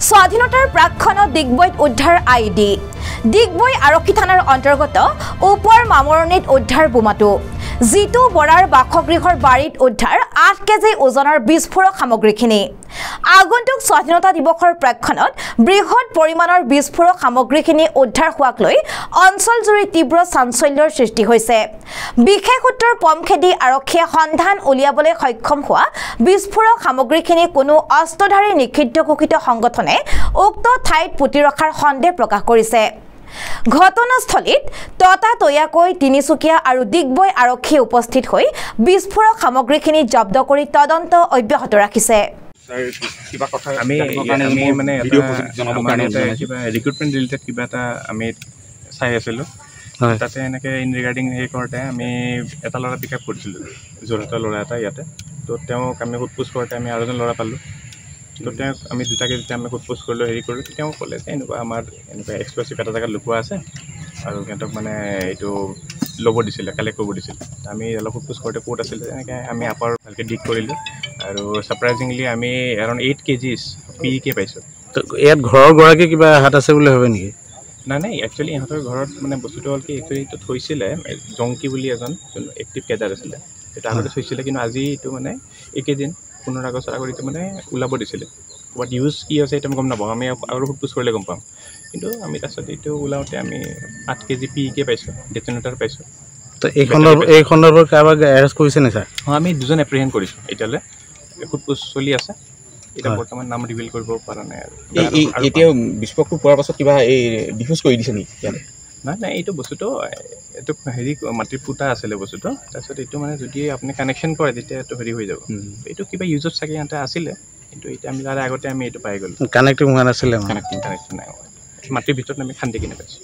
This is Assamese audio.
স্বাধীনতাৰ প্ৰাক্ষণত ডিগবৈত উদ্ধাৰ আই ডি। ডিগবৈ আৰক্ষী থানাৰ অন্তৰ্গত ওপৰ মামৰণিত উদ্ধাৰ বোমাটো। জিতু বৰাৰ বাসগৃহৰ বাৰীত উদ্ধাৰ আঠ কেজি ওজনৰ বিস্ফোৰক সামগ্ৰীখিনি। আগন্তুক স্বাধীনতা দিৱসৰ প্ৰাক্ষণত বৃহৎ পৰিমাণৰ বিস্ফোৰক সামগ্ৰীখিনি উদ্ধাৰ হোৱাক লৈ অঞ্চলজুৰি তীব্ৰ চাঞ্চল্যৰ সৃষ্টি হৈছে। বিশেষ সূত্ৰৰ পম খেদি আৰক্ষীয়ে সন্ধান উলিয়াবলৈ সক্ষম হোৱা বিস্ফোৰক সামগ্ৰীখিনি কোনো অস্ত্ৰধাৰী নিষিদ্ধ ঘোষিত সংগঠনে উক্ত ঠাইত পুতি ৰখাৰ সন্দেহ প্ৰকাশ কৰিছে। ঘটনাস্থলীত ততাতৈয়াকৈ তিনিচুকীয়া আৰু ডিগবৈ আৰক্ষী উপস্থিত হৈ বিস্ফোৰক সামগ্ৰীখিনি জব্দ কৰি তদন্ত অব্যাহত ৰাখিছে। আমি আমি মানে ৰিক্ৰুটমেণ্ট ৰিলেটেড কিবা এটা আমি চাই আছিলোঁ। তাতে এনেকৈ ইন ৰিগাৰ্ডিং হেৰি কৰোঁতে আমি এটা ল'ৰা পিক আপ কৰিছিলোঁ যোৰহাটৰ ল'ৰা এটা ইয়াতে। তো তেওঁক আমি সোধ কৰোঁতে আমি আৰু এজন ল'ৰা পালোঁ। তো তেওঁক আমি দুটাকে যেতিয়া আমি সোধ কৰিলোঁ হেৰি কৰিলোঁ তেওঁ ক'লে যে এনেকুৱা আমাৰ এনেকুৱা এক্সপ্ৰেছিভ এটা জেগাত লুকোৱা আছে আৰু সিহঁতক মানে এইটো ল'ব দিছিলে কালেক্ট কৰিব দিছিলে। আমি অলপ সোধ কৰোঁতে ক'ত আছিলে এনেকৈ আমি আপাৰ ভালকৈ ডিক কৰিলোঁ আৰু ছাৰপ্ৰাইজিংলি আমি around eight kgs P K পাইছোঁ। তো ইয়াত ঘৰৰ গৰাকী কিবা হাত আছে বুলি ভাবে নেকি? নাই নাই একচুৱেলি ইহঁতৰ ঘৰত মানে বস্তুটো হ'ল কি একচুৱেলি এইটো থৈছিলে জংকী বুলি এজন যোন এক্টিভ কেডাৰ আছিলে সেইটো আগতে থৈছিলে কিন্তু আজি এইটো মানে এইকেইদিন পোন্ধৰ আগষ্টৰ আগত এইটো মানে ওলাব দিছিলে। ক'ৰবাত ইউজ কি আছে সেইটো আমি গম নাপাওঁ। আমি আৰু সোধ পোছ কৰিলে গম পাম। কিন্তু আমি তাৰপিছত এইটো ওলাওঁতে আমি আঠ কেজি পি কে পাইছোঁ ডেটনেটাৰ পাইছোঁ। তো এই সন্দৰ্ভ এই সন্দৰ্ভত কাৰোবাক এৰেষ্ট কৰিছে নি ছাৰ? অঁ আমি দুজন এপ্ৰিহেণ্ড কৰিছোঁ এতিয়ালৈ। সোধ পোছ চলি আছে। এতিয়া। বৰ্তমান নাম ৰিভিল কৰিব পৰা নাই আৰু। এতিয়া বিস্ফোৰকটো পোৱাৰ পাছত কিবা এই ডিফিউজ কৰি দিছে নেকি? নাই নাই এইটো বস্তুটো এইটো হেৰি মাটিৰ পোতা আছিলে বস্তুটো তাৰপিছত এইটো মানে যদি আপুনি কানেকশ্যন কৰে তেতিয়া এইটো হেৰি হৈ যাব। এইটো কিবা ইউজত চাগে ইয়াতে আছিলে কিন্তু এতিয়া আমি তাৰে আগতে আমি এইটো পাই গ'লোঁ। কানেক্টিং হোৱা নাছিলে মানে। কানেকশ্যন নাই। মাটিৰ ভিতৰত আমি খান্দি কিনে পাইছোঁ।